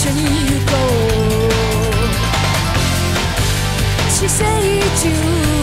緒に行こう。姿勢中